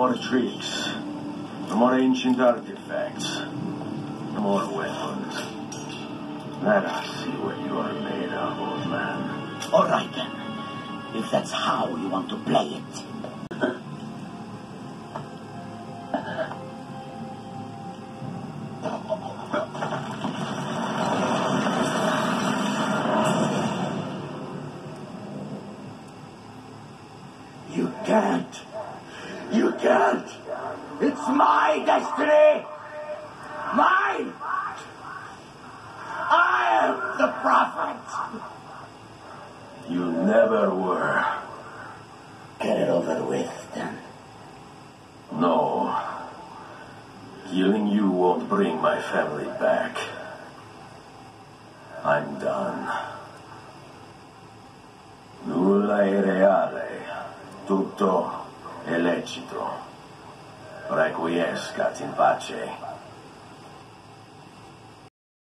more tricks. No more ancient artifacts. No more weapons. Let us see what you are made of, old man. All right then. If that's how you want to play it. You can't. You can't. It's my destiny. Mine. I am the prophet. You never were. Get it over with, then. No. Killing you won't bring my family back. I'm done. Nulla è reale. Tutto è lecito. Requiescat in pace.